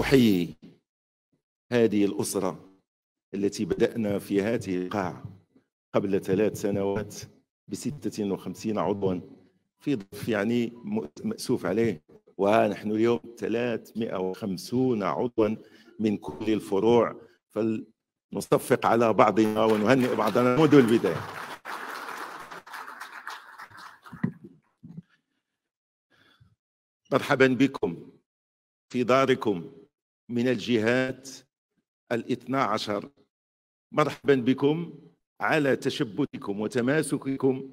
أحيي هذه الأسرة التي بدأنا في هذه القاعة قبل ثلاث سنوات بستة وخمسين عضوا في ظرف يعني مأسوف عليه ونحن اليوم 350 عضوا من كل الفروع فلنصفق على بعضنا ونهنئ بعضنا منذ البداية. مرحبا بكم في داركم. من الجهات الاثنى عشر. مرحبا بكم على تشبثكم وتماسككم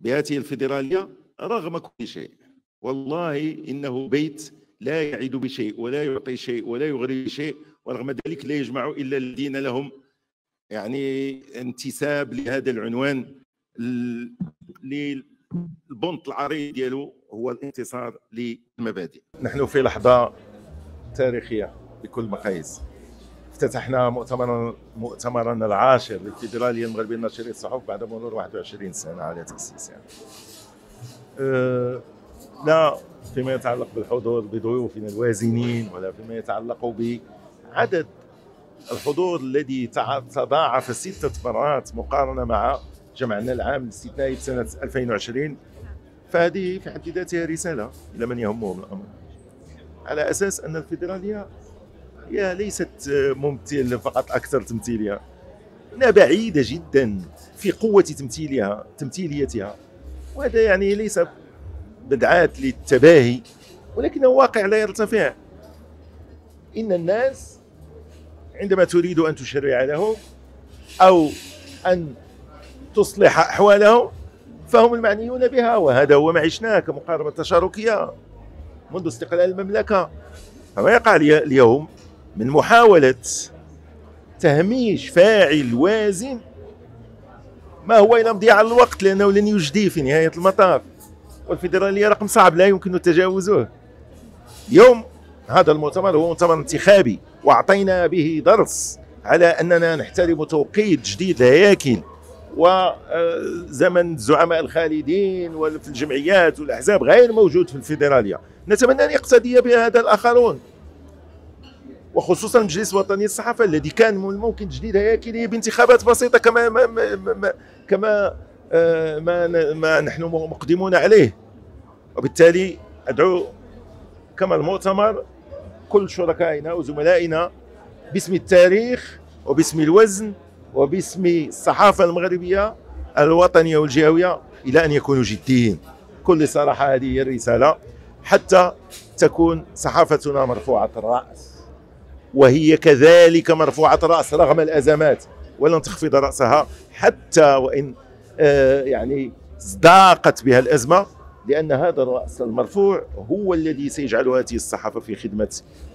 بهذه الفيدرالية رغم كل شيء. والله إنه بيت لا يعد بشيء ولا يعطي شيء ولا يغري بشيء ورغم ذلك لا يجمع إلا الذين لهم يعني انتساب لهذا العنوان. البونط العريض ديالو هو الانتصار للمبادئ. نحن في لحظة تاريخية بكل مقاييس افتتحنا مؤتمرا مؤتمرنا العاشر للفيدرالية المغربية لنشر الصحف بعد مرور 21 سنة على تأسيسها يعني. أه لا فيما يتعلق بالحضور بضيوفنا الوازنين ولا فيما يتعلق بعدد الحضور الذي تضاعف ستة مرات مقارنة مع جمعنا العام الاستثنائي سنة 2020 فهذه في حد ذاتها رسالة إلى من يهمهم الأمر على أساس أن الفيدرالية هي ليست ممثل فقط أكثر تمثيلية. انها بعيدة جدا في قوة تمثيلها تمثيليتها. وهذا يعني ليس بدعاة للتباهي ولكنه واقع لا يرتفع. إن الناس عندما تريد أن تشرع لهم أو أن تصلح أحوالهم فهم المعنيون بها وهذا هو ما عشناه كمقاربة تشاركية. منذ استقلال المملكة. فما يقع اليوم من محاولة تهميش فاعل وازن. ما هو إلا مضيعة الوقت لأنه لن يجدي في نهاية المطاف. والفيدرالية رقم صعب لا يمكن تجاوزه. اليوم هذا المؤتمر هو مؤتمر انتخابي وأعطينا به درس على أننا نحترم توقيت جديد الهياكل وزمن الزعماء الخالدين وفي الجمعيات والأحزاب غير موجود في الفيدراليه نتمنى أن يقتدي بها هذا الآخرون. وخصوصا المجلس الوطني للصحافه الذي كان من الممكن تجديد هياكله بانتخابات بسيطة كما ما ما كما آه، ما ما نحن مقدمون عليه. وبالتالي أدعو كما المؤتمر كل شركائنا وزملائنا باسم التاريخ وباسم الوزن وباسم الصحافة المغربية الوطنية والجهوية إلى أن يكونوا جديين. كل صراحة هذه هي الرسالة. حتى تكون صحافتنا مرفوعة الرأس. وهي كذلك مرفوعة الرأس رغم الأزمات ولن تخفض رأسها حتى وإن آه، يعني ازداقت بها الأزمة لأن هذا الرأس المرفوع هو الذي سيجعل هذه الصحافة في خدمة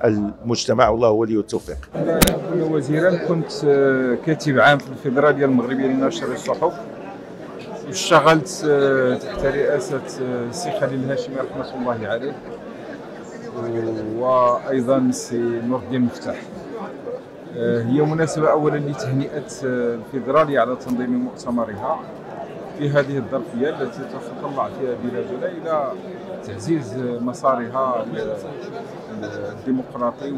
المجتمع. والله ولي التوفيق. كنت وزيرا كنت آه، كاتب عام في الفيدرالية المغربية لنشر الصحف اشتغلت آه، تحت رئاسة السي خليل الهاشمي رحمة الله عليه وأيضا سي نور الدين مفتاح. آه، هي مناسبة أولا لتهنئة آه، الفيدرالية على تنظيم مؤتمرها في هذه الظرفية التي تتطلع فيها بلادنا إلى تعزيز مسارها الديمقراطي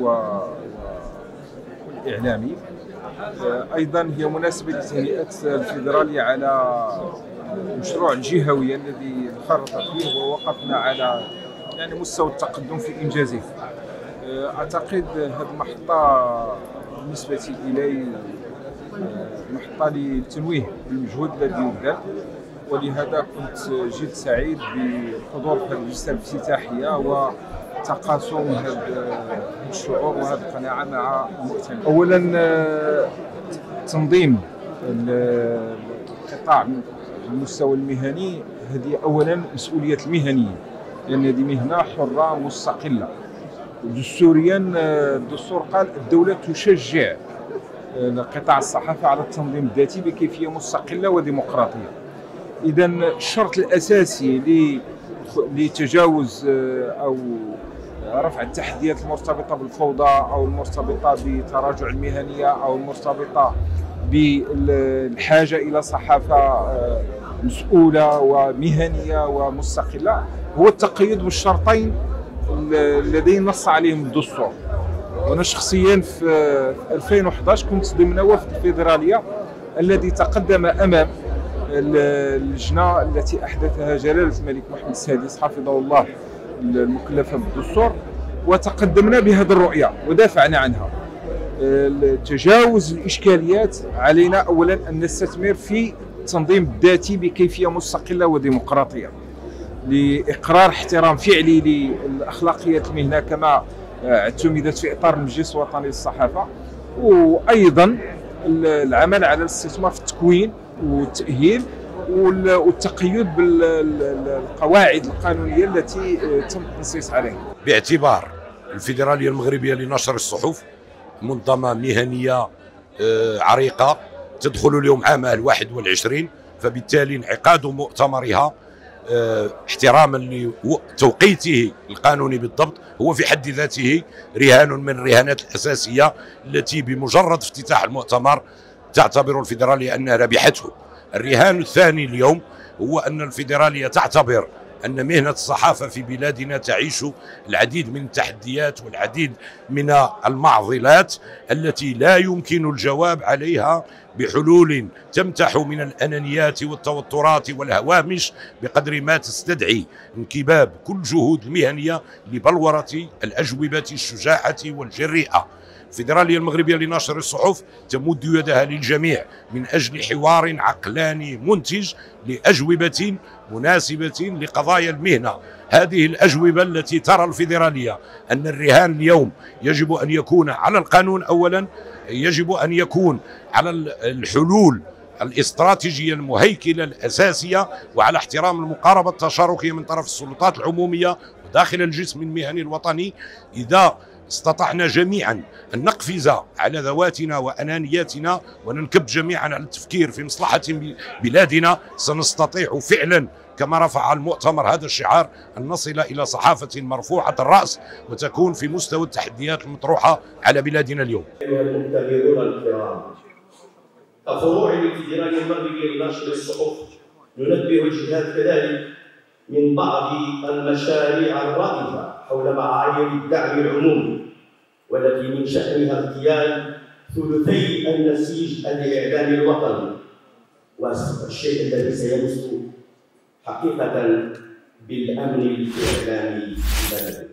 والإعلامي. آه، أيضا هي مناسبة لتهنئة الفيدرالية على المشروع الجهوي الذي انخرطت فيه ووقفنا على يعني مستوى التقدم في إنجازه آه، أعتقد هذه المحطة بالنسبة إلي آه، محطة للتنويه بالمجهود الذي يبذل ولهذا كنت جد سعيد بحضور هذه الجلسة الافتتاحية وتقاسم هذا الشعور وهذه القناعة مع المؤتمر. اولا آه، تنظيم القطاع المستوى المهني هذه اولا مسؤولية المهنيين لأن هذه مهنة حرة مستقلة. دستوريا آه، الدستور قال الدولة تشجع آه، قطاع الصحافه على التنظيم الذاتي بكيفية مستقلة وديمقراطية. اذا الشرط الأساسي لتجاوز آه، أو رفع التحديات المرتبطة بالفوضى أو المرتبطة بتراجع المهنية أو المرتبطة بالحاجة إلى صحافة مسؤولة ومهنية ومستقلة. هو التقيد بالشرطين الذين نص عليهم الدستور. وأنا شخصيا في 2011 كنت ضمن وفد الفيدرالية الذي تقدم أمام اللجنة التي أحدثها جلالة الملك محمد السادس حفظه الله المكلفة بالدستور. وتقدمنا بهذه الرؤية ودافعنا عنها. تجاوز الإشكاليات علينا اولا أن نستثمر في التنظيم الذاتي بكيفية مستقلة وديمقراطية لإقرار احترام فعلي لاخلاقيات المهنه كما اعتمدت في إطار المجلس الوطني للصحافة. وأيضا العمل على الاستثمار في التكوين والتأهيل والتقيد بالقواعد القانونية التي تم التنصيص عليها. باعتبار الفيدرالية المغربية لنشر الصحف منظمة مهنية آه، عريقة تدخل اليوم عامها الواحد والعشرين فبالتالي انعقاد مؤتمرها آه، احتراما لتوقيته القانوني بالضبط هو في حد ذاته رهان من الرهانات الأساسية التي بمجرد افتتاح المؤتمر تعتبر الفيدراليه انها ربحته. الرهان الثاني اليوم هو أن الفيدراليه تعتبر أن مهنة الصحافة في بلادنا تعيش العديد من التحديات والعديد من المعضلات التي لا يمكن الجواب عليها بحلول تمتح من الأنانيات والتوترات والهوامش بقدر ما تستدعي انكباب كل جهود المهنية لبلورة الأجوبة الشجاعة والجريئة. الفيدرالية المغربية لنشر الصحف تمد يدها للجميع من أجل حوار عقلاني منتج لأجوبة مناسبة لقضايا المهنة. هذه الأجوبة التي ترى الفيدرالية أن الرهان اليوم يجب أن يكون على القانون أولا يجب أن يكون على الحلول الاستراتيجية المهيكلة الأساسية وعلى احترام المقاربة التشاركية من طرف السلطات العمومية وداخل الجسم المهني الوطني. إذا استطعنا جميعا أن نقفز على ذواتنا وأنانياتنا وننكب جميعا على التفكير في مصلحة بلادنا سنستطيع فعلا كما رفع المؤتمر هذا الشعار أن نصل إلى صحافة مرفوعة الرأس وتكون في مستوى التحديات المطروحة على بلادنا اليوم. أيها المؤتمرون الكرام كفروع للفدرالية المغربية لنشر الصحف ننبه الجهات كذلك من بعض المشاريع الرائدة حول معايير الدعم العمومي والتي من شأنها اغتيال ثلثي النسيج الإعلامي الوطني. والشيء الذي سيمس حقيقة بالأمن الإعلامي في بلدنا